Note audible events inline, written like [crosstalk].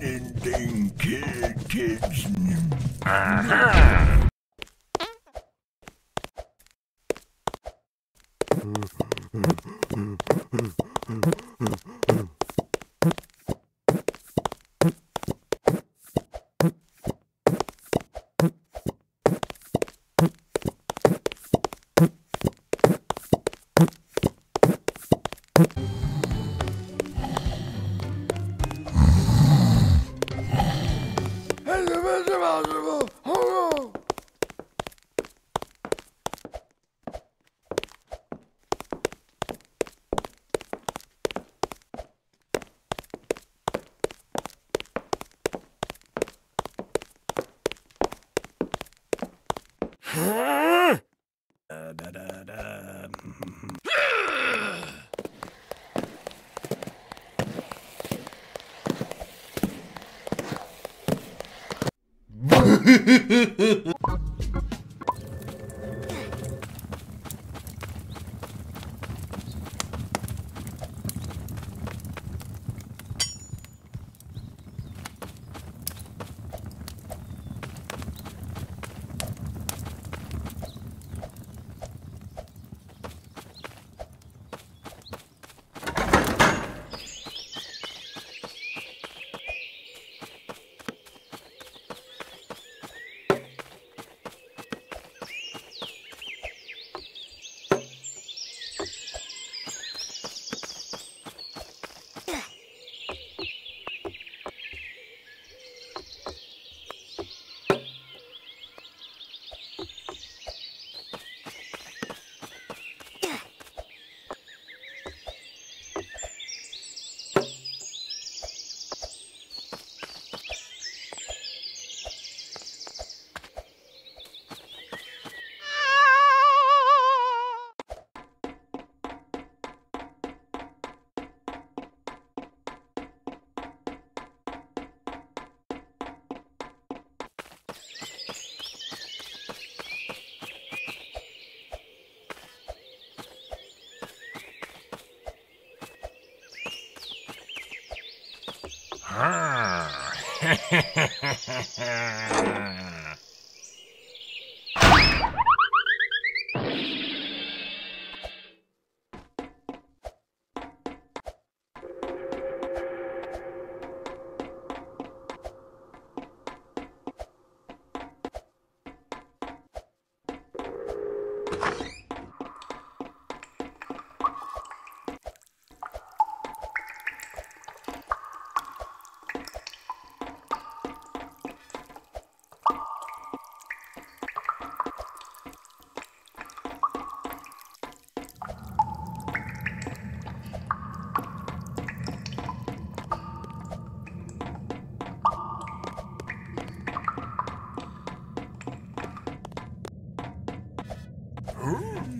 Stinking kid, kids. Aha! Ah. Stinking kid, kids. No ah. [laughs]